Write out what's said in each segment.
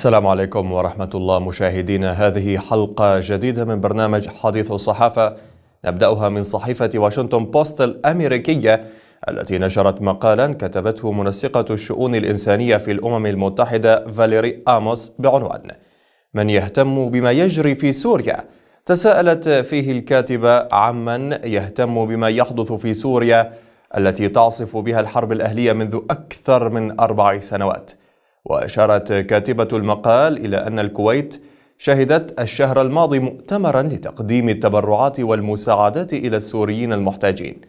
السلام عليكم ورحمة الله مشاهدينا هذه حلقة جديدة من برنامج حديث الصحافة. نبدأها من صحيفة واشنطن بوست الأمريكية التي نشرت مقالا كتبته منسقة الشؤون الإنسانية في الأمم المتحدة فاليري آموس بعنوان من يهتم بما يجري في سوريا؟ تساءلت فيه الكاتبة عمن يهتم بما يحدث في سوريا التي تعصف بها الحرب الأهلية منذ أكثر من أربع سنوات. وأشارت كاتبة المقال إلى أن الكويت شهدت الشهر الماضي مؤتمرا لتقديم التبرعات والمساعدات إلى السوريين المحتاجين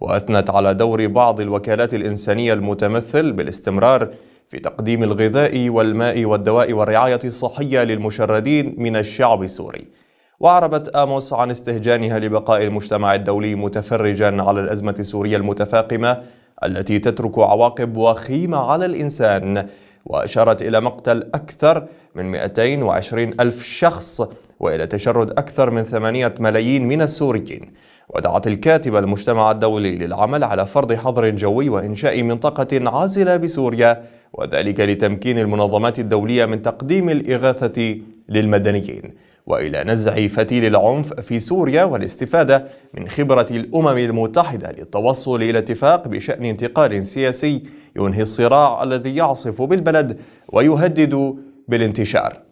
وأثنت على دور بعض الوكالات الإنسانية المتمثل بالاستمرار في تقديم الغذاء والماء والدواء والرعاية الصحية للمشردين من الشعب السوري. وعربت آموس عن استهجانها لبقاء المجتمع الدولي متفرجا على الأزمة السورية المتفاقمة التي تترك عواقب وخيمة على الإنسان. وأشارت إلى مقتل أكثر من 220 ألف شخص وإلى تشرد أكثر من 8 ملايين من السوريين. ودعت الكاتبة المجتمع الدولي للعمل على فرض حظر جوي وإنشاء منطقة عازلة بسوريا وذلك لتمكين المنظمات الدولية من تقديم الإغاثة للمدنيين. وإلى نزع فتيل العنف في سوريا والاستفادة من خبرة الأمم المتحدة للتوصل إلى اتفاق بشأن انتقال سياسي ينهي الصراع الذي يعصف بالبلد ويهدد بالانتشار.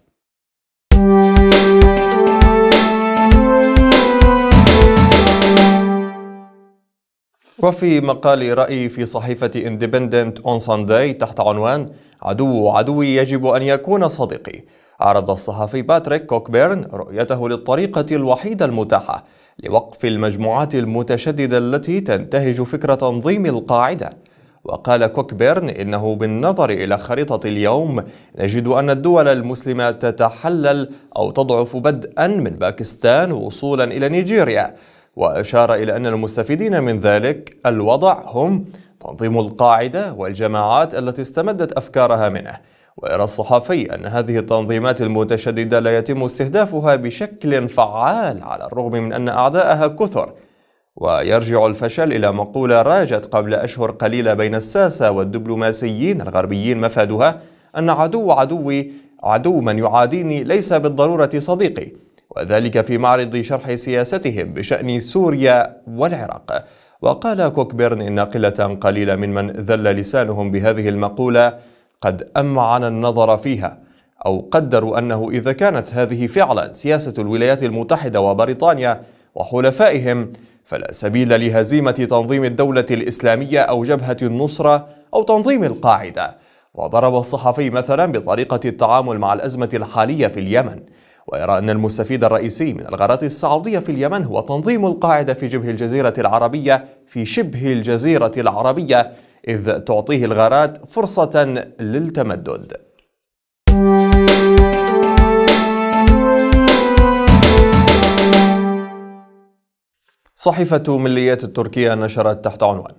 وفي مقال رأي في صحيفة Independent on Sunday تحت عنوان عدو عدوي يجب أن يكون صديقي عرض الصحفي باتريك كوكبيرن رؤيته للطريقة الوحيدة المتاحة لوقف المجموعات المتشددة التي تنتهج فكرة تنظيم القاعدة. وقال كوكبيرن إنه بالنظر إلى خريطة اليوم نجد أن الدول المسلمة تتحلل أو تضعف بدءا من باكستان وصولا إلى نيجيريا. وأشار إلى أن المستفيدين من ذلك الوضع هم تنظيم القاعدة والجماعات التي استمدت أفكارها منه. ويرى الصحفي أن هذه التنظيمات المتشددة لا يتم استهدافها بشكل فعال على الرغم من أن أعداءها كثر. ويرجع الفشل إلى مقولة راجت قبل أشهر قليلة بين الساسة والدبلوماسيين الغربيين مفادها أن عدو عدوي عدو من يعاديني ليس بالضرورة صديقي وذلك في معرض شرح سياستهم بشأن سوريا والعراق. وقال كوكبيرن إن قلة قليلة ممن ذل لسانهم بهذه المقولة قد أمعن النظر فيها أو قدروا أنه إذا كانت هذه فعلا سياسة الولايات المتحدة وبريطانيا وحلفائهم فلا سبيل لهزيمة تنظيم الدولة الإسلامية أو جبهة النصرة أو تنظيم القاعدة. وضرب الصحفي مثلا بطريقة التعامل مع الأزمة الحالية في اليمن ويرى أن المستفيد الرئيسي من الغارات السعودية في اليمن هو تنظيم القاعدة في جبه الجزيرة العربية في شبه الجزيرة العربية إذ تعطيه الغارات فرصة للتمدد. صحيفة مليات التركية نشرت تحت عنوان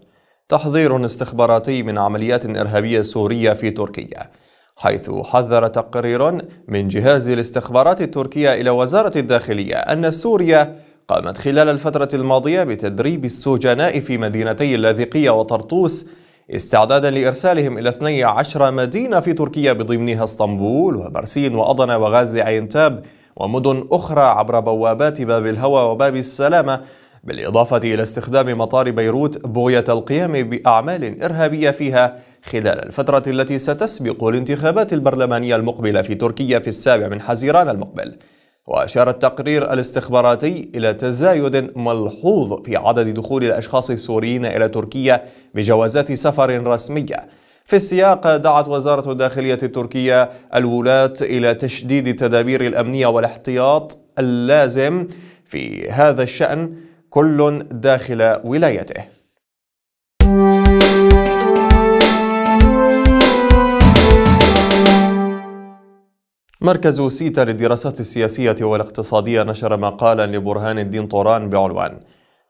تحذير استخباراتي من عمليات إرهابية سورية في تركيا حيث حذر تقرير من جهاز الاستخبارات التركية إلى وزارة الداخلية أن سوريا قامت خلال الفترة الماضية بتدريب السجناء في مدينتي اللاذقية وطرطوس استعدادا لإرسالهم إلى 12 مدينة في تركيا بضمنها اسطنبول وبرسين وأضنا وغازي عينتاب ومدن أخرى عبر بوابات باب الهوى وباب السلامة بالإضافة إلى استخدام مطار بيروت بغية القيام بأعمال إرهابية فيها خلال الفترة التي ستسبق الانتخابات البرلمانية المقبلة في تركيا في السابع من حزيران المقبل. وأشار التقرير الاستخباراتي إلى تزايد ملحوظ في عدد دخول الأشخاص السوريين إلى تركيا بجوازات سفر رسمية. في السياق دعت وزارة الداخلية التركية الولاة إلى تشديد التدابير الأمنية والاحتياط اللازم في هذا الشأن كل داخل ولايته. مركز سيتا للدراسات السياسية والاقتصادية نشر مقالا لبرهان الدين طوران بعنوان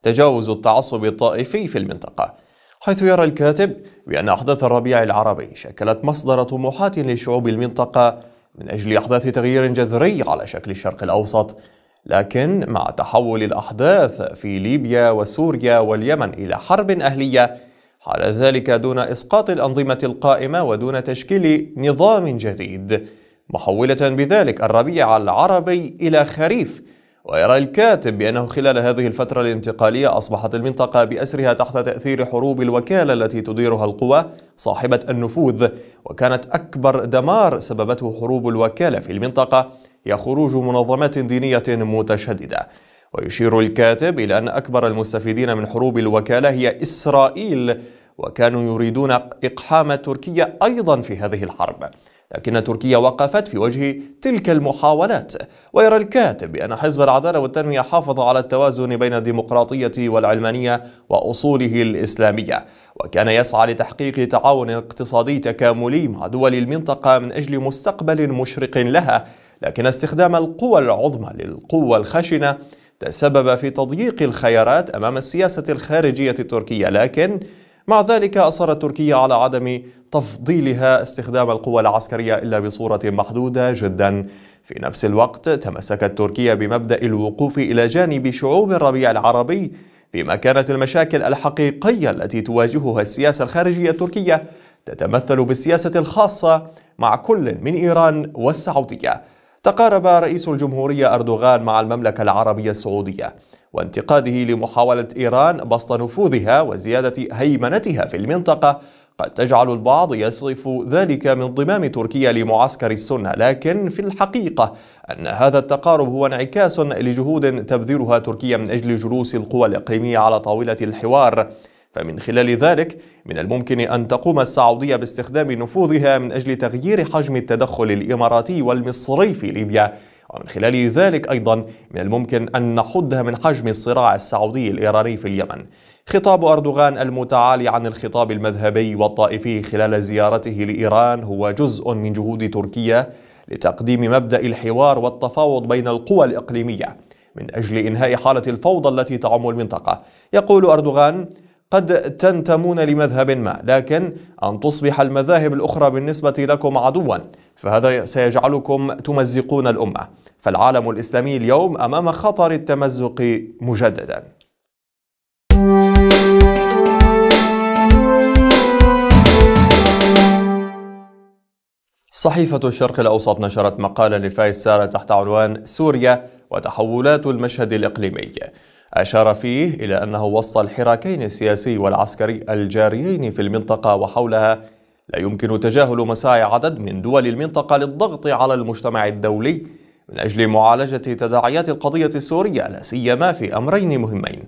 تجاوز التعصب الطائفي في المنطقة حيث يرى الكاتب بأن أحداث الربيع العربي شكلت مصدر طموحات لشعوب المنطقة من أجل إحداث تغيير جذري على شكل الشرق الأوسط. لكن مع تحول الأحداث في ليبيا وسوريا واليمن إلى حرب أهلية حال ذلك دون إسقاط الأنظمة القائمة ودون تشكيل نظام جديد. محولة بذلك الربيع العربي إلى خريف. ويرى الكاتب بأنه خلال هذه الفترة الانتقالية أصبحت المنطقة بأسرها تحت تأثير حروب الوكالة التي تديرها القوى صاحبة النفوذ وكانت أكبر دمار سببته حروب الوكالة في المنطقة هي خروج منظمات دينية متشددة. ويشير الكاتب إلى أن أكبر المستفيدين من حروب الوكالة هي إسرائيل وكانوا يريدون إقحام تركيا أيضا في هذه الحرب. لكن تركيا وقفت في وجه تلك المحاولات. ويرى الكاتب بأن حزب العدالة والتنمية حافظ على التوازن بين الديمقراطية والعلمانية وأصوله الإسلامية وكان يسعى لتحقيق تعاون اقتصادي تكاملي مع دول المنطقة من أجل مستقبل مشرق لها لكن استخدام القوى العظمى للقوة الخشنة تسبب في تضييق الخيارات أمام السياسة الخارجية التركية. لكن مع ذلك أصرت تركيا على عدم تفضيلها استخدام القوى العسكرية إلا بصورة محدودة جدا. في نفس الوقت تمسكت تركيا بمبدأ الوقوف إلى جانب شعوب الربيع العربي فيما كانت المشاكل الحقيقية التي تواجهها السياسة الخارجية التركية تتمثل بالسياسة الخاصة مع كل من إيران والسعودية. تقارب رئيس الجمهورية أردوغان مع المملكة العربية السعودية. وانتقاده لمحاولة إيران بسط نفوذها وزيادة هيمنتها في المنطقة. قد تجعل البعض يصف ذلك من ضمام تركيا لمعسكر السنة. لكن في الحقيقة أن هذا التقارب هو انعكاس لجهود تبذلها تركيا من أجل جلوس القوى الإقليمية على طاولة الحوار. فمن خلال ذلك من الممكن أن تقوم السعودية باستخدام نفوذها من أجل تغيير حجم التدخل الإماراتي والمصري في ليبيا. ومن خلال ذلك أيضا من الممكن أن نحدها من حجم الصراع السعودي الإيراني في اليمن. خطاب أردوغان المتعالي عن الخطاب المذهبي والطائفي خلال زيارته لإيران هو جزء من جهود تركيا لتقديم مبدأ الحوار والتفاوض بين القوى الإقليمية من أجل إنهاء حالة الفوضى التي تعم المنطقة. يقول أردوغان قد تنتمون لمذهب ما لكن أن تصبح المذاهب الأخرى بالنسبة لكم عدوا. فهذا سيجعلكم تمزقون الأمة. فالعالم الإسلامي اليوم أمام خطر التمزق مجددا. صحيفة الشرق الأوسط نشرت مقالا لفايز سارة تحت عنوان سوريا وتحولات المشهد الإقليمي أشار فيه إلى أنه وسط الحراكين السياسي والعسكري الجاريين في المنطقة وحولها لا يمكن تجاهل مساعي عدد من دول المنطقة للضغط على المجتمع الدولي من أجل معالجة تداعيات القضية السورية لا سيما في أمرين مهمين.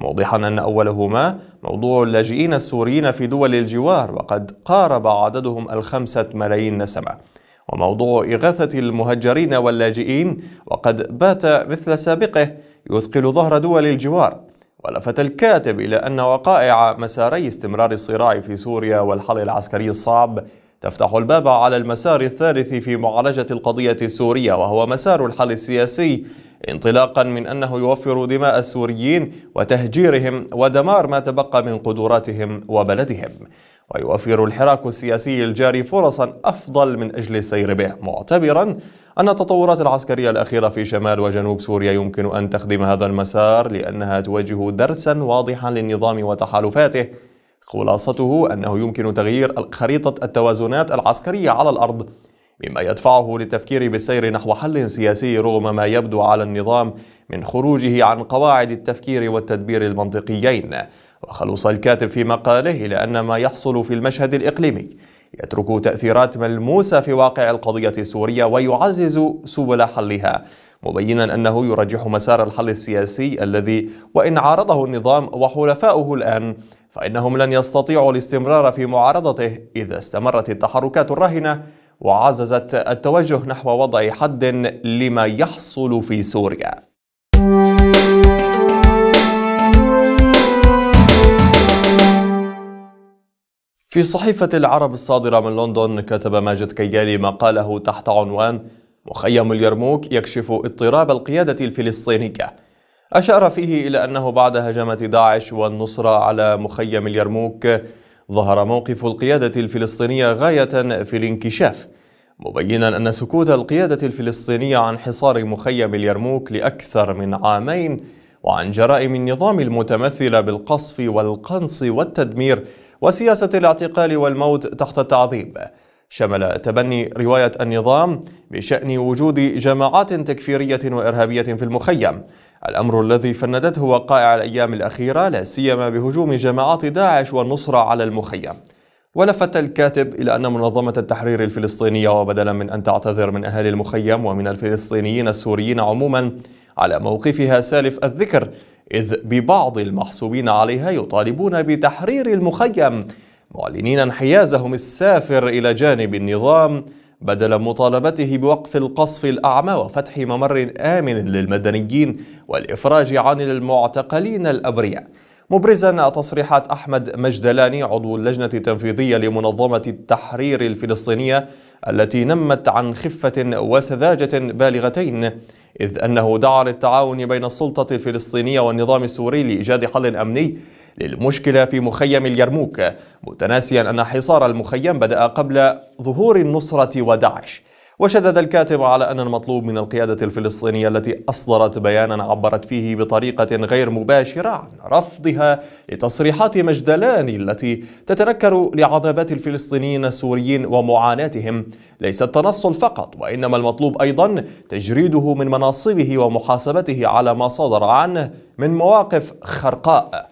موضحا أن أولهما موضوع اللاجئين السوريين في دول الجوار وقد قارب عددهم الخمسة ملايين نسمة وموضوع إغاثة المهجرين واللاجئين وقد بات مثل سابقه يثقل ظهر دول الجوار. ولفت الكاتب إلى أن وقائع مساري استمرار الصراع في سوريا والحل العسكري الصعب تفتح الباب على المسار الثالث في معالجة القضية السورية وهو مسار الحل السياسي انطلاقا من أنه يوفر دماء السوريين وتهجيرهم ودمار ما تبقى من قدراتهم وبلدهم ويوفر الحراك السياسي الجاري فرصا أفضل من أجل السير به معتبرا أن التطورات العسكرية الأخيرة في شمال وجنوب سوريا يمكن أن تخدم هذا المسار لأنها توجه درسا واضحا للنظام وتحالفاته. خلاصته أنه يمكن تغيير خريطة التوازنات العسكرية على الأرض مما يدفعه للتفكير بالسير نحو حل سياسي رغم ما يبدو على النظام من خروجه عن قواعد التفكير والتدبير المنطقيين. وخلص الكاتب في مقاله إلى أن ما يحصل في المشهد الإقليمي. يترك تأثيرات ملموسة في واقع القضية السورية ويعزز سبل حلها مبينا أنه يرجح مسار الحل السياسي الذي وإن عارضه النظام وحلفاؤه الآن فإنهم لن يستطيعوا الاستمرار في معارضته إذا استمرت التحركات الراهنة وعززت التوجه نحو وضع حد لما يحصل في سوريا. في صحيفة العرب الصادرة من لندن كتب ماجد كيالي مقاله تحت عنوان مخيم اليرموك يكشف اضطراب القيادة الفلسطينية أشار فيه إلى أنه بعد هجمة داعش والنصرة على مخيم اليرموك ظهر موقف القيادة الفلسطينية غاية في الانكشاف مبينا أن سكوت القيادة الفلسطينية عن حصار مخيم اليرموك لأكثر من عامين وعن جرائم النظام المتمثلة بالقصف والقنص والتدمير وسياسة الاعتقال والموت تحت التعذيب. شمل تبني رواية النظام بشأن وجود جماعات تكفيرية وإرهابية في المخيم. الأمر الذي فندته وقائع الأيام الأخيرة لا سيما بهجوم جماعات داعش والنصرة على المخيم. ولفت الكاتب إلى أن منظمة التحرير الفلسطينية وبدلا من أن تعتذر من أهالي المخيم ومن الفلسطينيين السوريين عموما على موقفها سالف الذكر إذ ببعض المحسوبين عليها يطالبون بتحرير المخيم معلنين انحيازهم السافر إلى جانب النظام بدل مطالبته بوقف القصف الأعمى وفتح ممر آمن للمدنيين والإفراج عن المعتقلين الأبرياء. مبرزا تصريحات أحمد مجدلاني عضو اللجنة التنفيذية لمنظمة التحرير الفلسطينية التي نمت عن خفة وسذاجة بالغتين إذ أنه دعا للتعاون بين السلطة الفلسطينية والنظام السوري لإيجاد حل أمني للمشكلة في مخيم اليرموك متناسيا أن حصار المخيم بدأ قبل ظهور النصرة وداعش. وشدد الكاتب على أن المطلوب من القيادة الفلسطينية التي أصدرت بيانا عبرت فيه بطريقة غير مباشرة عن رفضها لتصريحات مجدلاني التي تتنكر لعذابات الفلسطينيين السوريين ومعاناتهم. ليس التنصل فقط وإنما المطلوب أيضا تجريده من مناصبه ومحاسبته على ما صدر عنه من مواقف خرقاء.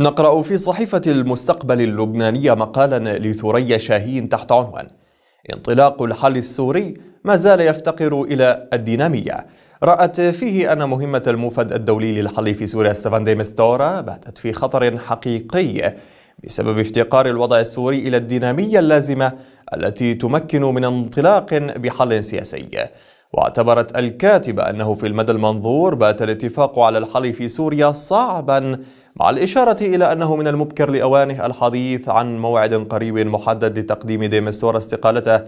نقرأ في صحيفة المستقبل اللبنانية مقالا لثريا شاهين تحت عنوان انطلاق الحل السوري ما زال يفتقر إلى الدينامية. رأت فيه أن مهمة الموفد الدولي للحل في سوريا ستيفان دي مستورا باتت في خطر حقيقي بسبب افتقار الوضع السوري إلى الدينامية اللازمة التي تمكن من انطلاق بحل سياسي. واعتبرت الكاتبة أنه في المدى المنظور بات الاتفاق على الحل في سوريا صعبا مع الإشارة إلى أنه من المبكر لأوانه الحديث عن موعد قريب محدد لتقديم دي مستورا استقالته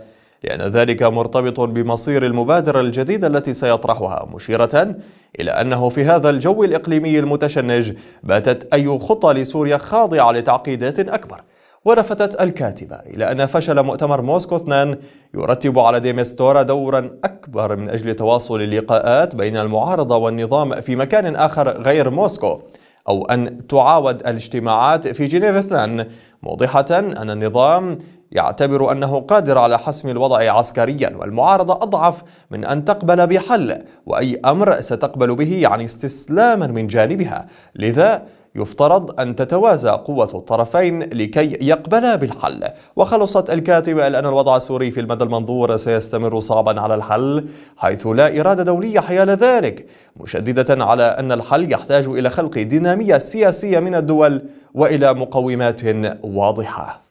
لأن ذلك مرتبط بمصير المبادرة الجديدة التي سيطرحها مشيرة إلى أنه في هذا الجو الإقليمي المتشنج باتت أي خطة لسوريا خاضعة لتعقيدات أكبر. ولفتت الكاتبة إلى أن فشل مؤتمر موسكو 2 يرتب على ديمستورا دورا أكبر من أجل تواصل اللقاءات بين المعارضة والنظام في مكان آخر غير موسكو. أو أن تعاود الاجتماعات في جنيف 2 موضحة أن النظام يعتبر أنه قادر على حسم الوضع عسكريا والمعارضة أضعف من أن تقبل بحل وأي أمر ستقبل به يعني استسلاما من جانبها. لذا يفترض أن تتوازى قوة الطرفين لكي يقبلا بالحل. وخلصت الكاتبة أن الوضع السوري في المدى المنظور. سيستمر صعبا على الحل حيث لا إرادة دولية حيال ذلك مشددة على أن الحل يحتاج إلى خلق دينامية سياسية من الدول وإلى مقومات واضحة.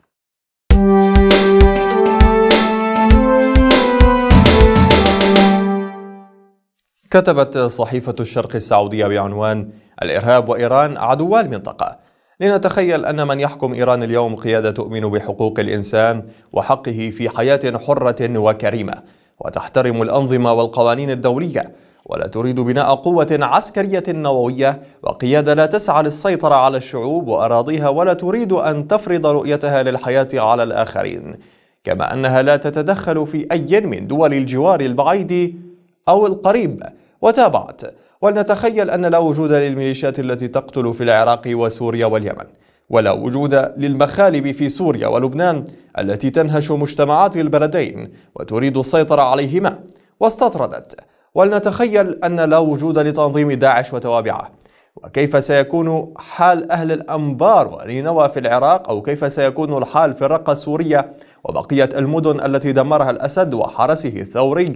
كتبت صحيفة الشرق السعودية بعنوان الإرهاب وإيران عدوا المنطقة لنتخيل أن من يحكم إيران اليوم قيادة تؤمن بحقوق الإنسان وحقه في حياة حرة وكريمة وتحترم الأنظمة والقوانين الدولية ولا تريد بناء قوة عسكرية نووية وقيادة لا تسعى للسيطرة على الشعوب وأراضيها ولا تريد أن تفرض رؤيتها للحياة على الآخرين كما أنها لا تتدخل في أي من دول الجوار البعيد أو القريب. وتابعت ولنتخيل أن لا وجود للميليشيات التي تقتل في العراق وسوريا واليمن ولا وجود للمخالب في سوريا ولبنان التي تنهش مجتمعات البلدين وتريد السيطرة عليهما. واستطردت. ولنتخيل أن لا وجود لتنظيم داعش وتوابعه. وكيف سيكون حال أهل الأنبار ونينوى في العراق؟ أو كيف سيكون الحال في الرقة السورية؟ وبقية المدن التي دمرها الأسد وحرسه الثوري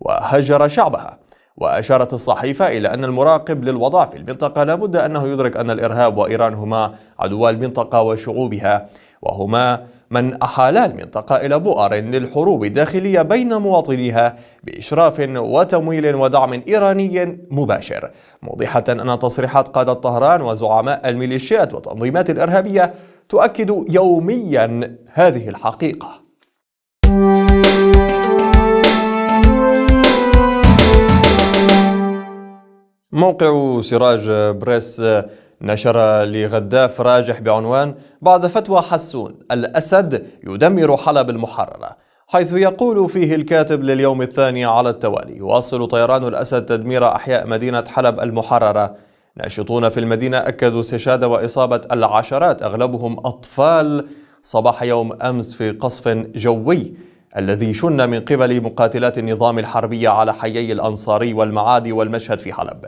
وهجر شعبها. وأشارت الصحيفة إلى أن المراقب للوضع في المنطقة لابد أنه يدرك أن الإرهاب وإيران هما عدوا المنطقة وشعوبها وهما من أحالا المنطقة إلى بؤر للحروب الداخلية بين مواطنيها بإشراف وتمويل ودعم إيراني مباشر. موضحة أن تصريحات قادة طهران وزعماء الميليشيات والتنظيمات الإرهابية تؤكد يوميا هذه الحقيقة. موقع سراج بريس نشر لغداف راجح بعنوان بعد فتوى حسون الأسد يدمر حلب المحررة حيث يقول فيه الكاتب لليوم الثاني على التوالي يواصل طيران الأسد تدمير أحياء مدينة حلب المحررة. ناشطون في المدينة أكدوا استشهاد وإصابة العشرات أغلبهم أطفال. صباح يوم أمس في قصف جوي الذي شن من قبل مقاتلات النظام الحربية على حيي الأنصاري والمعادي والمشهد في حلب.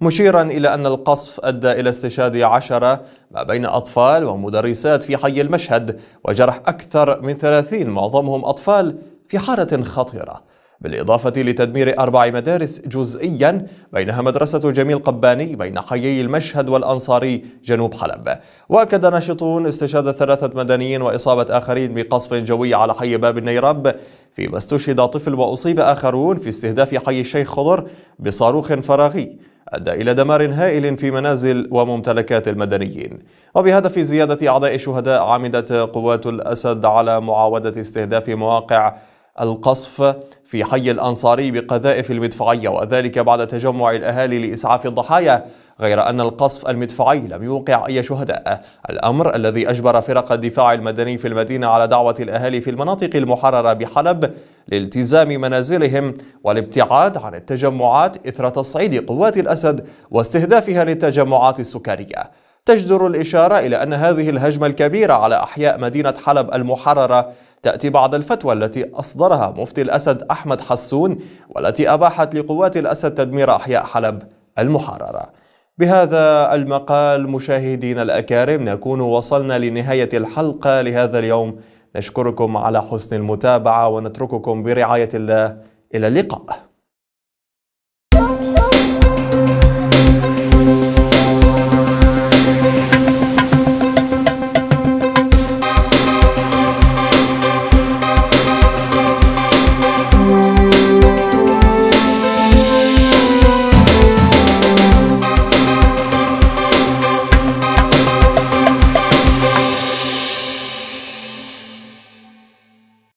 مشيرا إلى أن القصف أدى إلى استشهاد عشرة ما بين أطفال ومدرسات في حي المشهد وجرح أكثر من ثلاثين معظمهم أطفال في حالة خطيرة. بالإضافة لتدمير أربع مدارس جزئيا بينها مدرسة جميل قباني بين حيي المشهد والأنصاري جنوب حلب. وأكد ناشطون استشهاد ثلاثة مدنيين وإصابة آخرين بقصف جوي على حي باب النيرب فيما استشهد طفل وأصيب آخرون في استهداف حي الشيخ خضر بصاروخ فراغي أدى إلى دمار هائل في منازل وممتلكات المدنيين. وبهدف زيادة أعداء الشهداء عمدت قوات الأسد على معاودة استهداف مواقع القصف في حي الأنصاري بقذائف المدفعية وذلك بعد تجمع الأهالي لإسعاف الضحايا غير أن القصف المدفعي لم يوقع أي شهداء. الأمر الذي أجبر فرق الدفاع المدني في المدينة على دعوة الأهالي في المناطق المحررة بحلب لالتزام منازلهم والابتعاد عن التجمعات إثر تصعيد قوات الأسد واستهدافها للتجمعات السكانية. تجدر الإشارة إلى أن هذه الهجمة الكبيرة على أحياء مدينة حلب المحررة تأتي بعد الفتوى التي أصدرها مفتي الأسد أحمد حسون والتي أباحت لقوات الأسد تدمير أحياء حلب المحررة. بهذا المقال مشاهدينا الأكارم نكون وصلنا لنهاية الحلقة لهذا اليوم. نشكركم على حسن المتابعة ونترككم برعاية الله. إلى اللقاء.